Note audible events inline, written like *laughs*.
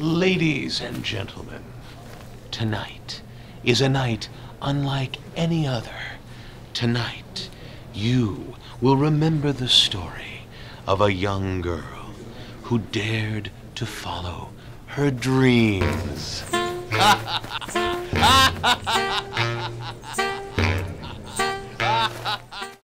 Ladies and gentlemen, tonight is a night unlike any other. Tonight, you will remember the story of a young girl who dared to follow her dreams. *laughs*